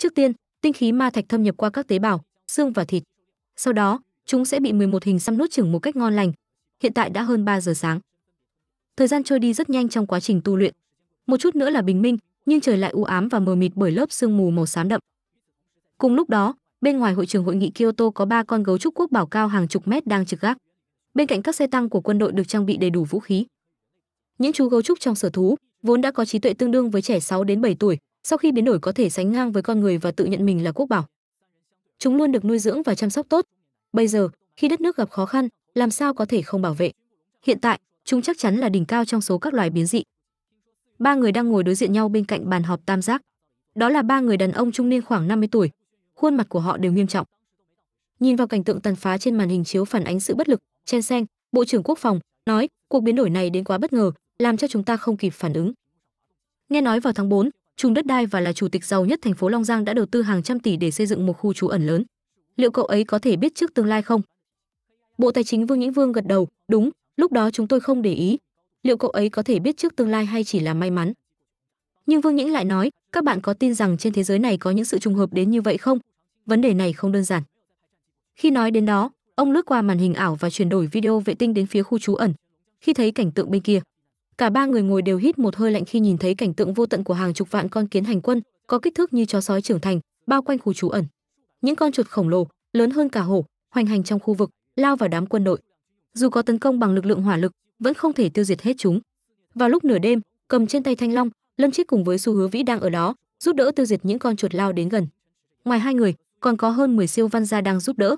Trước tiên, tinh khí ma thạch thâm nhập qua các tế bào, xương và thịt. Sau đó, chúng sẽ bị 11 hình xăm nuốt chửng một cách ngon lành. Hiện tại đã hơn 3 giờ sáng. Thời gian trôi đi rất nhanh trong quá trình tu luyện. Một chút nữa là bình minh, nhưng trời lại u ám và mờ mịt bởi lớp sương mù màu xám đậm. Cùng lúc đó, bên ngoài hội trường hội nghị Kyoto có ba con gấu trúc quốc bảo cao hàng chục mét đang trực gác. Bên cạnh các xe tăng của quân đội được trang bị đầy đủ vũ khí. Những chú gấu trúc trong sở thú vốn đã có trí tuệ tương đương với trẻ 6 đến 7 tuổi, sau khi biến đổi có thể sánh ngang với con người và tự nhận mình là quốc bảo. Chúng luôn được nuôi dưỡng và chăm sóc tốt. Bây giờ, khi đất nước gặp khó khăn, làm sao có thể không bảo vệ? Hiện tại, chúng chắc chắn là đỉnh cao trong số các loài biến dị. Ba người đang ngồi đối diện nhau bên cạnh bàn họp tam giác. Đó là ba người đàn ông trung niên khoảng 50 tuổi, khuôn mặt của họ đều nghiêm trọng. Nhìn vào cảnh tượng tàn phá trên màn hình chiếu phản ánh sự bất lực, Chen sen, Bộ trưởng Quốc phòng, nói, cuộc biến đổi này đến quá bất ngờ, làm cho chúng ta không kịp phản ứng. Nghe nói vào tháng 4, Trung đất đai và là chủ tịch giàu nhất thành phố Long Giang đã đầu tư hàng trăm tỷ để xây dựng một khu trú ẩn lớn. Liệu cậu ấy có thể biết trước tương lai không? Bộ Tài chính Vương Nhĩnh Vương gật đầu, đúng, lúc đó chúng tôi không để ý. Liệu cậu ấy có thể biết trước tương lai hay chỉ là may mắn? Nhưng Vương Nhĩnh lại nói, các bạn có tin rằng trên thế giới này có những sự trùng hợp đến như vậy không? Vấn đề này không đơn giản. Khi nói đến đó, ông lướt qua màn hình ảo và chuyển đổi video vệ tinh đến phía khu trú ẩn. Khi thấy cảnh tượng bên kia, cả ba người ngồi đều hít một hơi lạnh khi nhìn thấy cảnh tượng vô tận của hàng chục vạn con kiến hành quân, có kích thước như chó sói trưởng thành, bao quanh khu trú ẩn. Những con chuột khổng lồ, lớn hơn cả hổ, hoành hành trong khu vực, lao vào đám quân đội. Dù có tấn công bằng lực lượng hỏa lực, vẫn không thể tiêu diệt hết chúng. Vào lúc nửa đêm, cầm trên tay thanh long, Lâm Chiết cùng với Xu Hứa Vĩ đang ở đó, giúp đỡ tiêu diệt những con chuột lao đến gần. Ngoài hai người, còn có hơn 10 siêu văn gia đang giúp đỡ.